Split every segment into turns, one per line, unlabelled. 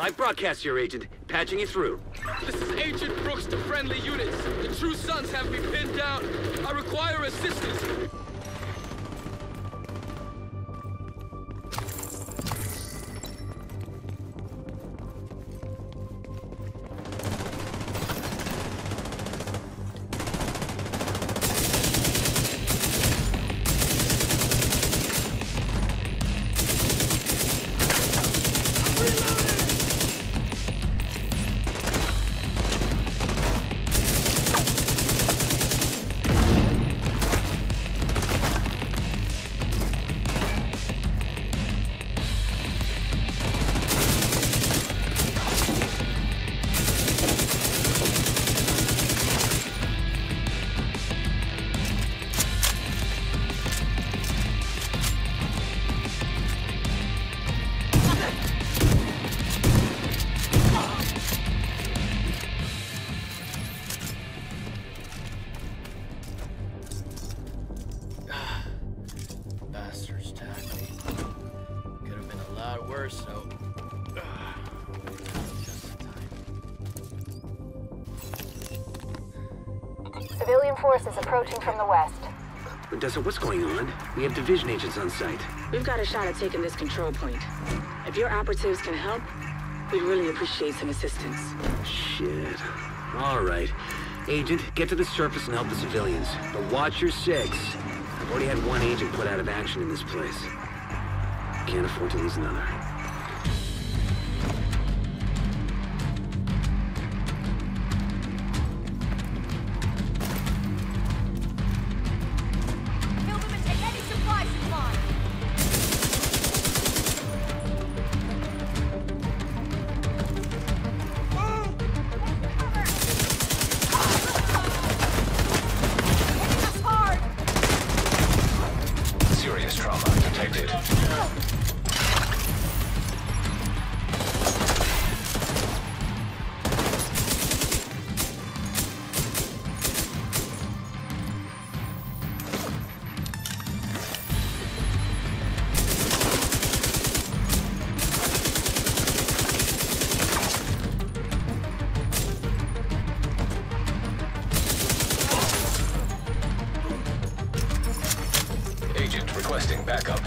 Live broadcast here, Agent. Patching you through.
This is Agent Brooks to friendly units. The True Sons have me pinned down. I require assistance.
Time.
Civilian forces approaching from the west.
Odessa, what's going on? We have division agents on site.
We've got a shot at taking this control point. If your operatives can help, we'd really appreciate some assistance.
Shit. All right. Agent, get to the surface and help the civilians. But watch your six. I've already had one agent put out of action in this place. Can't afford to lose another.
Backup.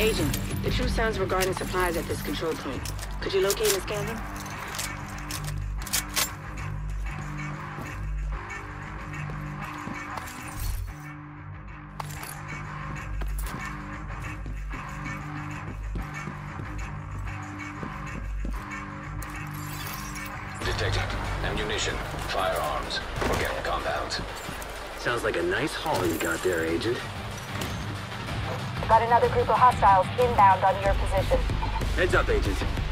Agent, the True Sons regarding supplies at this control point. Could you locate and scan them?
Detected. Ammunition. Firearms. Organic compounds.
Sounds like a nice haul you got there, Agent.
Got another group of hostiles inbound on your position.
Heads up, Agent.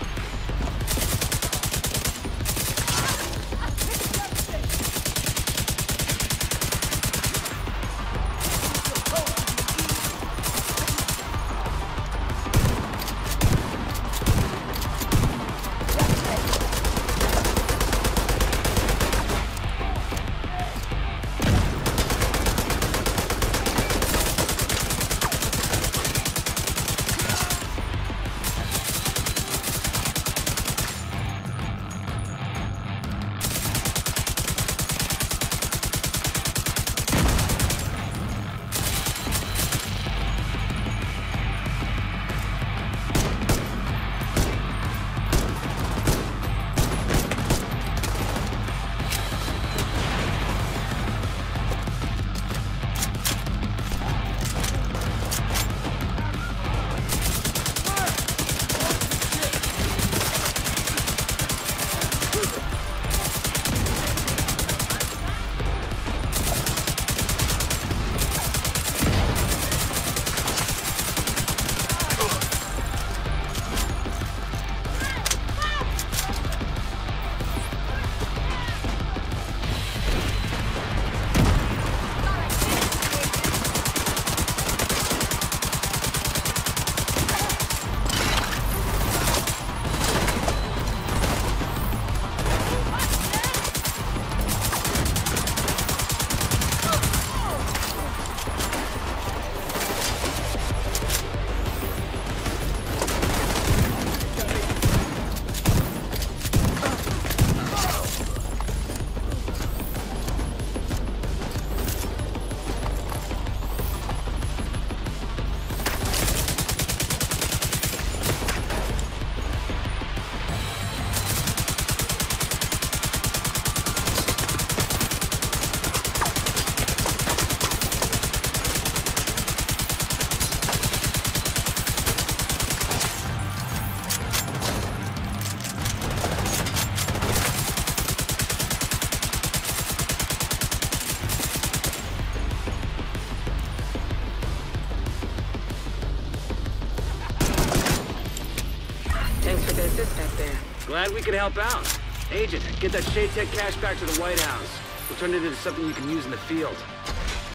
Glad we could help out. Agent, get that Tech cache back to the White House. We'll turn it into something you can use in the field.